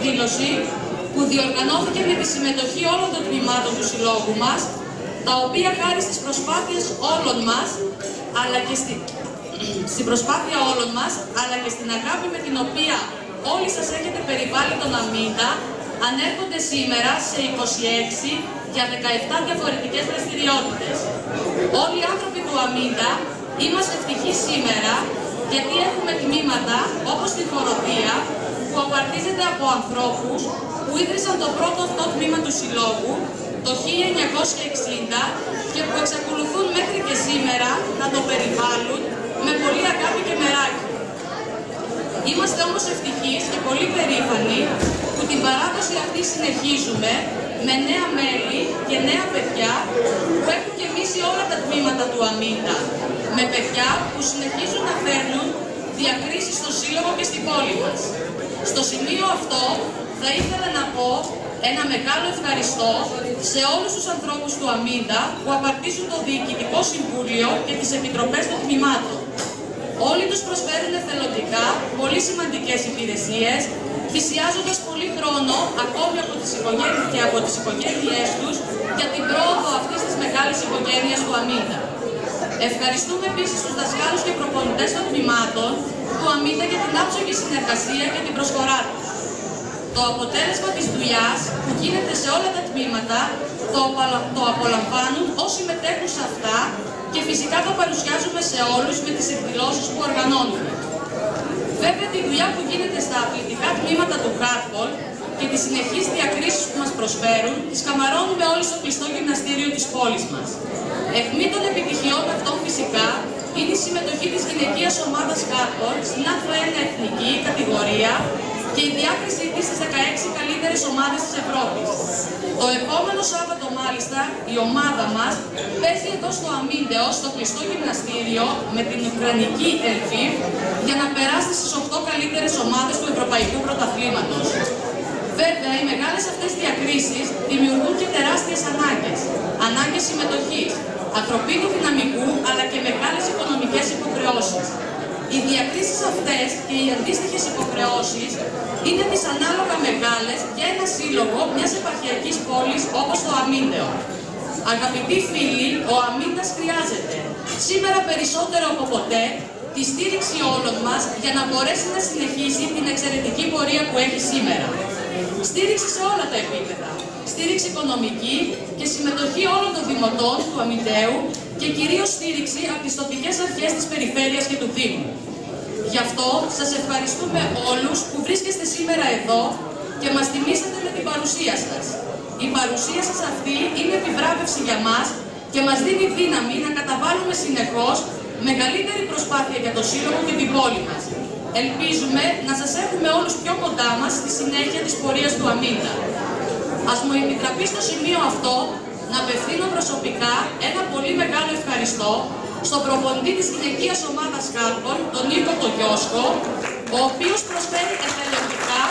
εκδήλωση που διοργανώθηκε με τη συμμετοχή όλων των τμήματων του συλλόγου μας, τα οποία χάρη στις προσπάθειες όλων μας, αλλά και στη... στην προσπάθεια όλων μας, αλλά και στην αγάπη με την οποία όλοι σας έχετε περιβάλει τον Αμίντα, ανέρχονται σήμερα σε 26 για 17 διαφορετικές δραστηριότητες. Όλοι οι άνθρωποι του Αμίντα είμαστε ευτυχείς σήμερα γιατί έχουμε τμήματα όπως τη χοροδία που απαρτίζεται από ανθρώπους που ίδρυσαν το πρώτο αυτό τμήμα του Συλλόγου το 1960 και που εξακολουθούν μέχρι και σήμερα να το περιβάλλουν με πολύ αγάπη και μεράκι. Είμαστε όμως ευτυχείς και πολύ περήφανοι που την παράδοση αυτή συνεχίζουμε με νέα μέλη και νέα παιδιά που έχουν γεμίσει όλα τα τμήματα του Αμίντα. Με παιδιά που συνεχίζουν να φέρνουν διακρίσεις στο Σύλλογο και στην πόλη μας. Στο σημείο αυτό θα ήθελα να πω ένα μεγάλο ευχαριστώ σε όλους τους ανθρώπους του Αμίντα που απαρτίζουν το Διοικητικό Συμβούλιο και τις Επιτροπές των Τμήματων. Όλοι τους προσφέρουν εθελοντικά πολύ σημαντικές υπηρεσίες, θυσιάζοντας πολύ χρόνο ακόμη από τις οικογένειες και από τις οικογένειές τους για την πρόοδο αυτής της μεγάλης οικογένειας του Αμίντα. Ευχαριστούμε επίσης τους δασκάλους και προπονητές των τμήματων του Αμίντα για την άψογη συνεργασία και την προσφορά τους. Το αποτέλεσμα της δουλειάς που γίνεται σε όλα τα τμήματα το, το απολαμβάνουν όσοι μετέχουν σε αυτά και φυσικά το παρουσιάζουμε σε όλους με τις εκδηλώσεις που οργανώνουμε. Βέβαια τη δουλειά που γίνεται στα αθλητικά τμήματα του Hardball και τις συνεχείς διακρίσεις που μας προσφέρουν, τις καμαρώνουμε όλοι στο κλειστό γυμναστήριο της πόλης μας. Εχμή των επιτυχιών αυτών φυσικά είναι η συμμετοχή της γυναικείας ομάδας Hardball στην Α1 εθνική κατηγορία και η διάκριση της στις 16 καλύτερες ομάδες της Ευρώπης. Το επόμενο Σάββατο μάλιστα η ομάδα μας παίζει εδώ στο Αμίντεο, στο κλειστό γυμναστήριο με την Ουκρανική Ελφίβ για να περάσει στις 8 καλύτερες ομάδες του Ευρωπαϊκού Πρωταθλήματος. Βέβαια, οι μεγάλες αυτές διακρίσεις δημιουργούν και τεράστιες ανάγκες. Ανάγκες συμμετοχής, ανθρωπίνου δυναμικού αλλά και μεγάλες οικονομικές υποχρεώσεις. Οι διακρίσεις αυτές και οι αντίστοιχες υποχρεώσεις είναι δυσανάλογα μεγάλες για ένα σύλλογο μιας επαρχιακής πόλης όπως το Αμίντεο. Αγαπητοί φίλοι, ο Αμίντας χρειάζεται σήμερα περισσότερο από ποτέ τη στήριξη όλων μας για να μπορέσει να συνεχίσει την εξαιρετική πορεία που έχει σήμερα. Στήριξη σε όλα τα επίπεδα. Στήριξη οικονομική και συμμετοχή όλων των δημοτών του Αμυντέου και κυρίως στήριξη από τις τοπικές αρχές της περιφέρειας και του Δήμου. Γι' αυτό σας ευχαριστούμε όλους που βρίσκεστε σήμερα εδώ και μας τιμήσατε με την παρουσία σας. Η παρουσία σας αυτή είναι επιβράβευση για μας και μας δίνει δύναμη να καταβάλουμε συνεχώς μεγαλύτερη προσπάθεια για το Σύλλογο και την πόλη μας. Ελπίζουμε να σας έχουμε όλους πιο κοντά μας στη συνέχεια της πορείας του Αμίντα. Ας μου επιτραπεί στο σημείο αυτό να απευθύνω προσωπικά ένα πολύ μεγάλο ευχαριστώ στον προπονητή της γυναικείας ομάδας Κάρπων, τον Νίκο Γιώσκο, ο οποίος προσφέρει εθελοντικά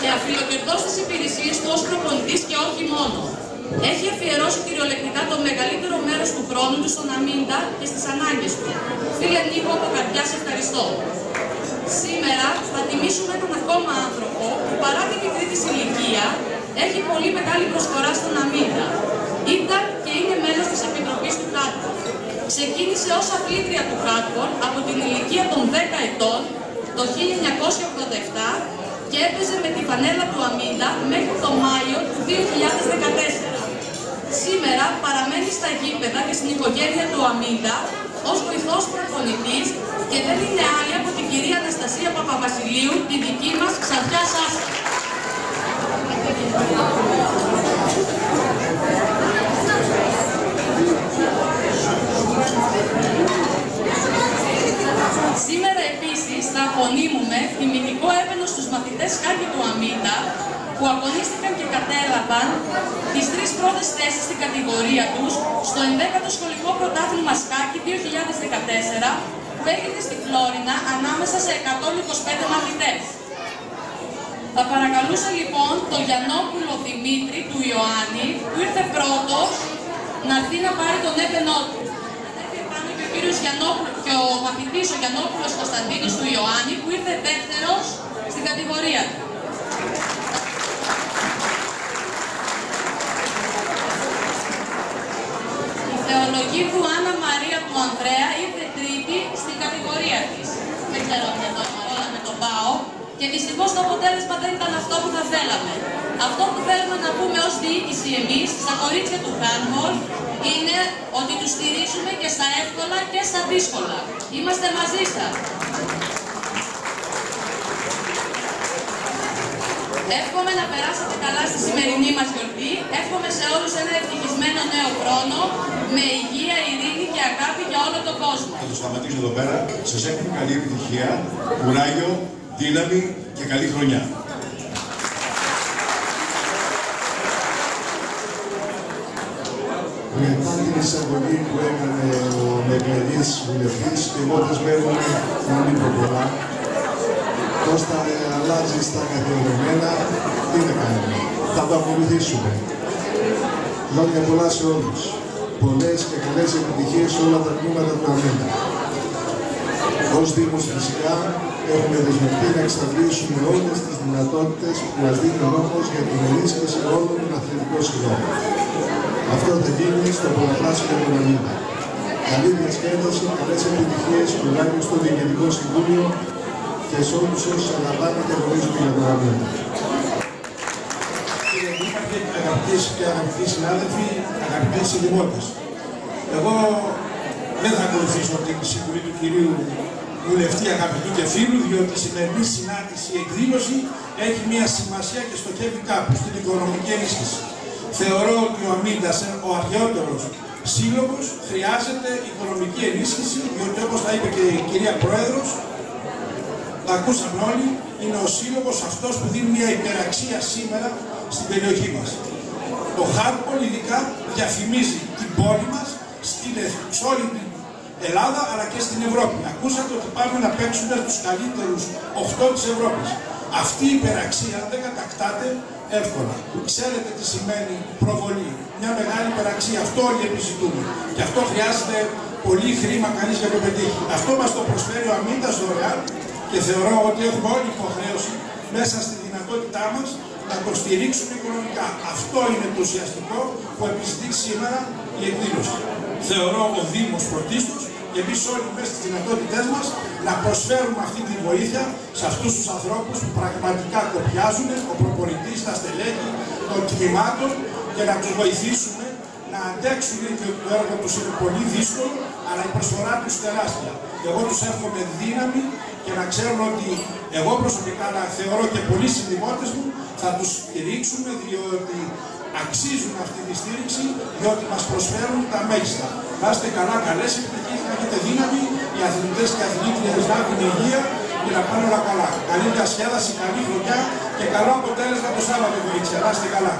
και αφιλοκερδώς τις υπηρεσίες του ως προπονητής και όχι μόνος. Έχει αφιερώσει κυριολεκτικά το μεγαλύτερο μέρος του χρόνου του στον Αμίντα και στις ανάγκες του. Φίλε Νίκο, από καρδιά σε ευχαριστώ. Σήμερα θα τιμήσουμε έναν ακόμα άνθρωπο που παρά την μικρή της ηλικία έχει πολύ μεγάλη προσφορά στον Αμίντα. Ήταν και είναι μέλος της Επιτροπής του Χάτπορ. Ξεκίνησε ως αθλήτρια του Χάτπορ από την ηλικία των 10 ετών το 1987 και έπαιζε με τη φανέλα του Αμίντα μέχρι το Μάιο του 2014. Σήμερα παραμένει στα γήπεδα και στην οικογένεια του Αμίντα ως βοηθός προπονητής και δεν είναι άλλη από την κυρία Αναστασία Παπαβασιλείου, τη δική μας Ξαφιά Σάσκα. Σήμερα επίσης θα απονείμουμε τιμητικό έπαινο στους μαθητές χάρτη του Αμίντα που αγωνίστηκαν και κατέλαβαν τις τρεις πρώτες θέσεις στην κατηγορία τους στο 11ο Σχολικό Πρωτάθλημα Σκάκι 2014 που έγινε στη Φλόρινα ανάμεσα σε 125 μαθητές. Θα παρακαλούσα λοιπόν τον Γιαννόπουλο Δημήτρη του Ιωάννη που ήρθε πρώτος να έρθει να πάρει τον έπαινό του. κύριος Γιαννόπουλος και ο μαθητής ο Γιαννόπουλος Κωνσταντίνος του Ιωάννη που ήρθε δεύτερος στην κατηγορία του. Θεολογίδου Άννα Μαρία του Ανδρέα ήρθε τρίτη στην κατηγορία της. Δεν ξέρω αν το Μαρία με τον ΠΑΟ και δυστυχώς το αποτέλεσμα δεν ήταν αυτό που θα θέλαμε. Αυτό που θέλουμε να πούμε ως διοίκηση εμείς στα κορίτσια του handball είναι ότι τους στηρίζουμε και στα εύκολα και στα δύσκολα. Είμαστε μαζί σας. Εύχομαι να περάσετε καλά στη σημερινή μας γιορτή. Εύχομαι σε όλους ένα ευτυχισμένο νέο χρόνο με υγεία, ειρήνη και αγάπη για όλο τον κόσμο. Θα το σταματήσω εδώ πέρα. Σας εύχομαι καλή επιτυχία, κουράγιο, δύναμη και καλή χρονιά. Μετά την εισαγωγή που έκανε ο Μεγκλεδής βουλευτής και εγώ δεσμεύομαι να μην πω πολλά. Κώστα ε, αλλάζεις στα καθιερωμένα, τι να κάνουμε, θα το ακολουθήσουμε. Λόγια πολλά σε όλους. Πολλές και καλές επιτυχίες σε όλα τα τμήματα του Αμήνα. Ως Δήμος φυσικά έχουμε δεσμευτεί να εξαντλήσουμε όλες τις δυνατότητες που μας δίνει ο νόμος για την ενίσχυση όλων των αθλητικών συλλόγων. Αυτό θα γίνει στο πολλαπλάσιο του Αμήνα. Καλή διασκέδαση, καλές επιτυχίες, κουράγιο στο Διοικητικό Συμβούλιο και σε όλους όσους αναλάβουν και γνωρίζουν για τον Αμήνα. Κύριε Δήμαρχε, αγαπητοί και αγαπητοί συνάδελφοι, αγαπητοί συνδημότες. Εγώ δεν θα ακολουθήσω την συμβουλή του κυρίου βουλευτή αγαπητού και φίλου, διότι η σημερινή συνάντηση, η εκδήλωση έχει μια σημασία και στοχεύει κάπου στην οικονομική ενίσχυση. Θεωρώ ότι ο Αμίντας, ο αρχαιότερος σύλλογος, χρειάζεται οικονομική ενίσχυση, διότι όπως τα είπε και η κυρία Πρόεδρος, τα ακούσαμε όλοι, είναι ο σύλλογος αυτός που δίνει μια υπεραξία σήμερα στην περιοχή μας. Το Χάρπολ ειδικά διαφημίζει την πόλη μας στην, σε όλη την Ελλάδα αλλά και στην Ευρώπη. Ακούσατε ότι πάμε να παίξουμε τους καλύτερους 8 της Ευρώπης. Αυτή η υπεραξία δεν κατακτάται εύκολα. Ξέρετε τι σημαίνει προβολή. Μια μεγάλη υπεραξία. Αυτό όλοι επιζητούμε. Και αυτό χρειάζεται πολύ χρήμα κανείς για να το πετύχει. Αυτό μας το προσφέρει ο Αμύντας δωρεάν και θεωρώ ότι έχουμε όλη υποχρέωση μέσα στη δυνατότητά μας να το στηρίξουμε οικονομικά. Αυτό είναι το ουσιαστικό που επιζητεί σήμερα η εκδήλωση. Θεωρώ ο Δήμος πρωτίστως και εμείς όλοι μέσα στις δυνατότητές μας να προσφέρουμε αυτή τη βοήθεια σε αυτούς τους ανθρώπους που πραγματικά κοπιάζουν, ο προπονητής, τα στελέχη των τμήματων και να τους βοηθήσουμε να αντέξουν και το έργο τους είναι πολύ δύσκολο, αλλά η προσφορά τους τεράστια. Και εγώ τους εύχομαι δύναμη και να ξέρουν ότι εγώ προσωπικά να θεωρώ και πολλοί συνδημότες μου θα τους στηρίξουμε διότι αξίζουν αυτή τη στήριξη διότι μας προσφέρουν τα μέγιστα. Να είστε καλά, καλές επιτυχίες, να έχετε δύναμη, οι αθλητές και αθλήτριες να έχουν υγεία και να πάνε όλα καλά. Καλή διασκέδαση, καλή χρονιά και καλό αποτέλεσμα το Σάββατο, κορίτσια. Να είστε καλά.